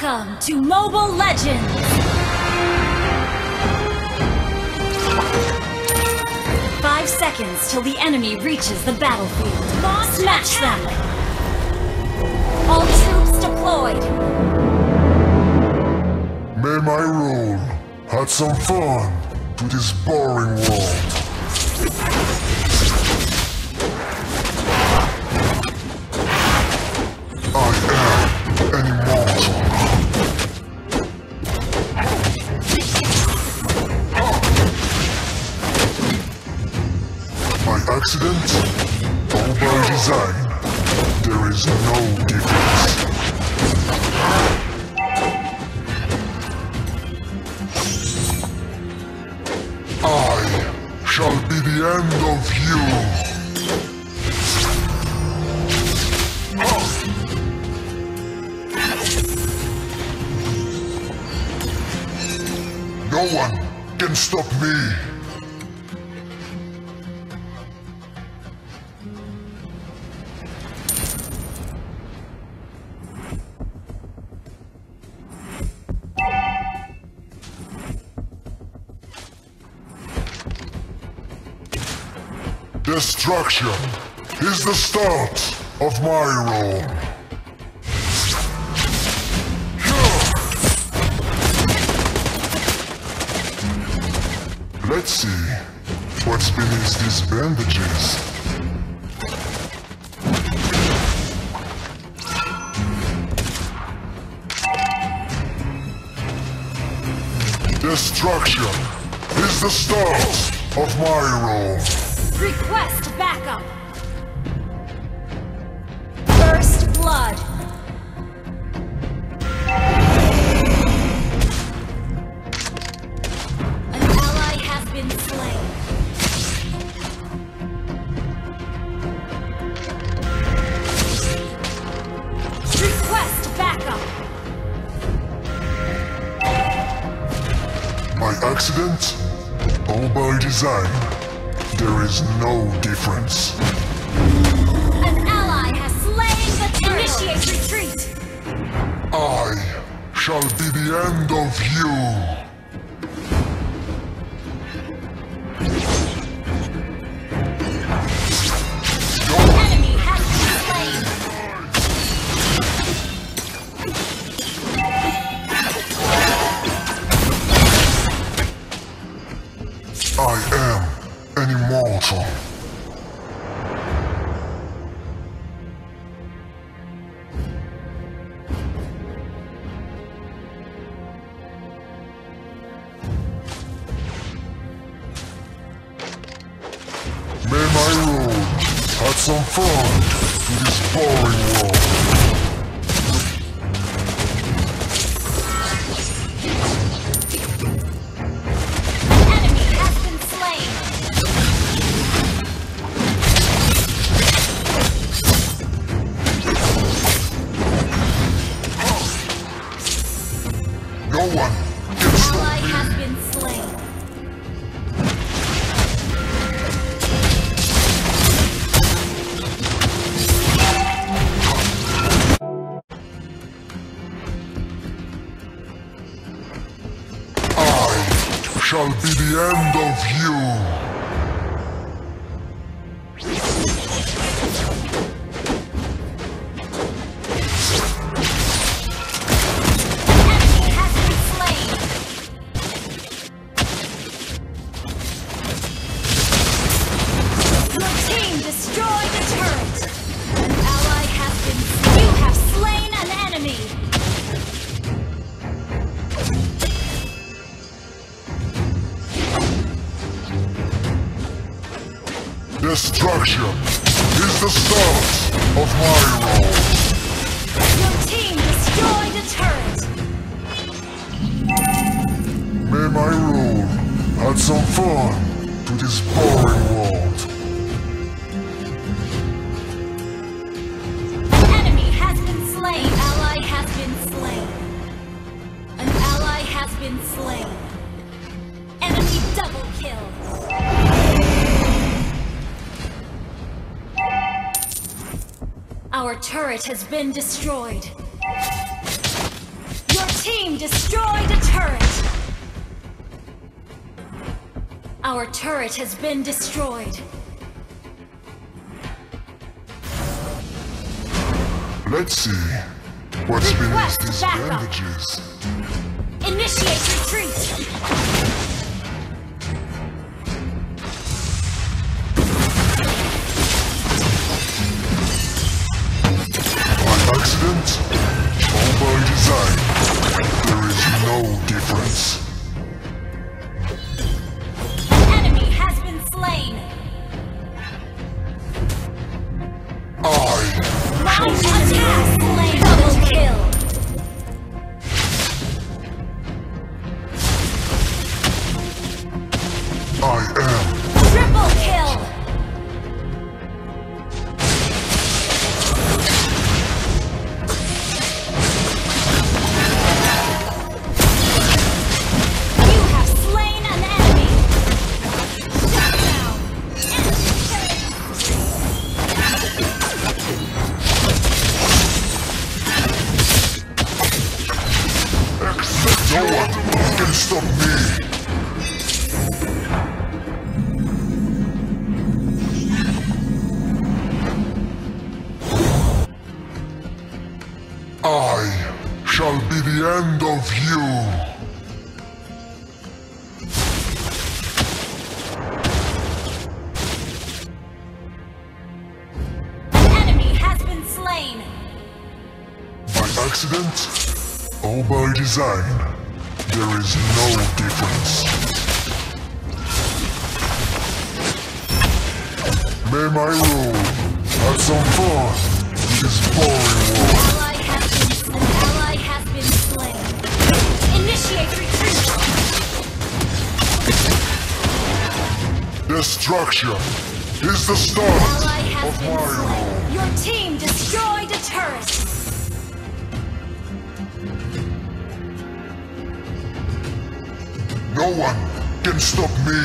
Welcome to Mobile Legends! Five seconds till the enemy reaches the battlefield. Smash them! All troops deployed! May my rule add some fun to this boring world. Destruction is the start of my role. Let's see what's beneath these bandages. Destruction is the start of my role. Request backup! First Blood! An ally has been slain. Request backup! By accident or by design, there is no difference. An ally has slain the turtle! Initiate retreat! I shall be the end of you. Enemy has been slain! I am an immortal. The end fun to this boring world. Enemy has been slain! Ally has been slain! An ally has been slain! Enemy double kill! Our turret has been destroyed. Your team destroyed a turret! Our turret has been destroyed. Let's see. What's Request these backup. bandages? Initiate of you. An enemy has been slain! By accident or by design, there is no difference. May my rule have some fun with this boring world. Destruction is the start of my rule. Your team destroyed a turret. No one can stop me.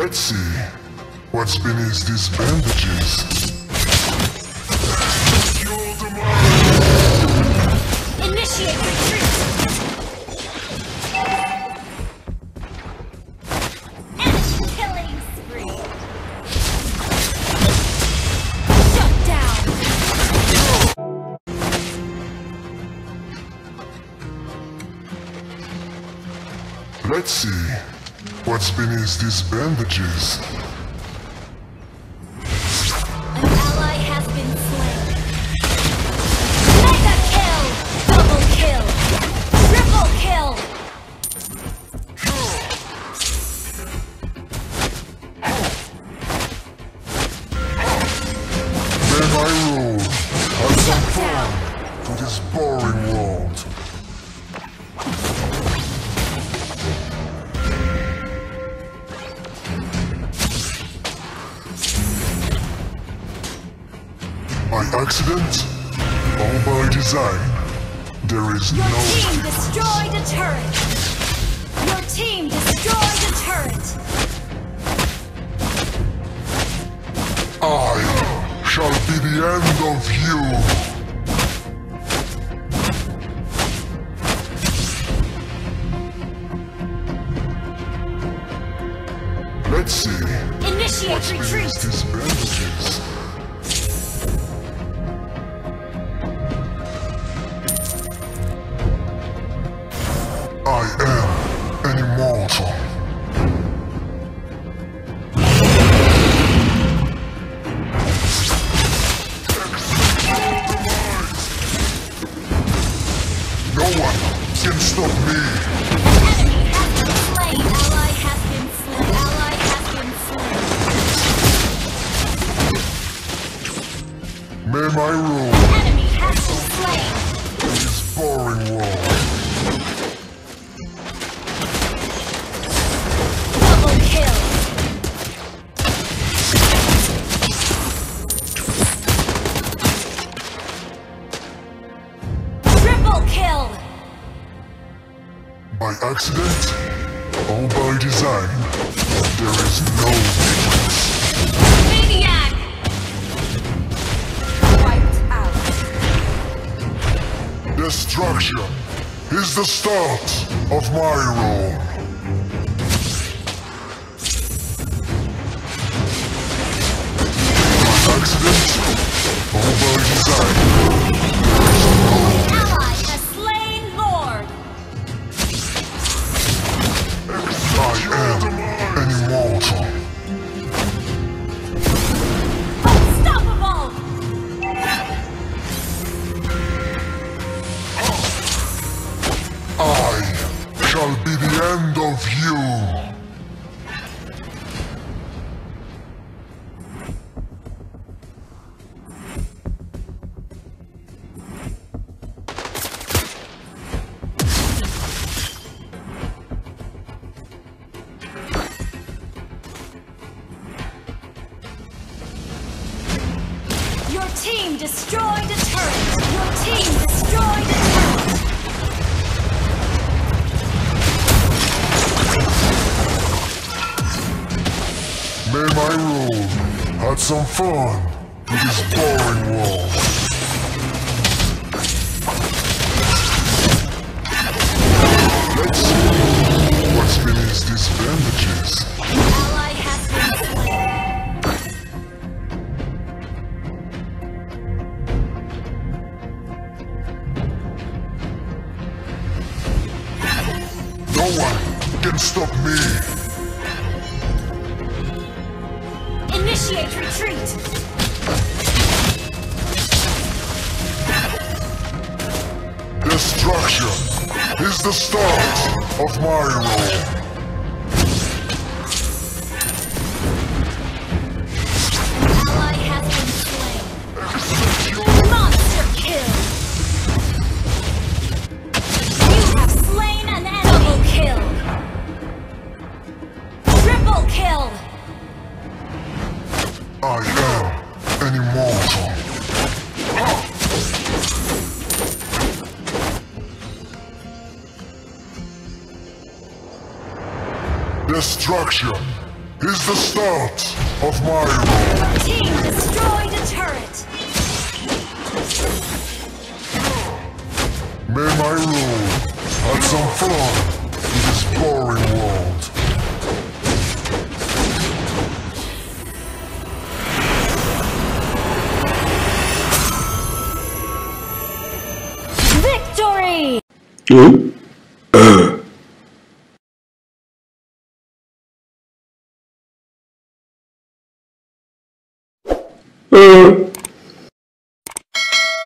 Let's see what's beneath these bandages. Let's see what's beneath these bandages. By accident or by design, there is Your no team destroyed a turret. Your team destroyed a turret. I shall be the end of you. Let's see. Initiate retreat. No one can stop me. Enemy has been slain. Ally has been slain. Ally has been slain. May my rule Enemy has been slain. boring world. Accident All by design. There is no difference. Maniac! Wiped out. Destruction is the start of my role. Your team destroyed a turret! Your team destroyed a turret! May my rule had some fun with this boring world. Destruction is the start of my role. Ally has Destruction is the start of my role. Team destroyed a turret! May my rule have some fun in this boring world. Victory! Uh,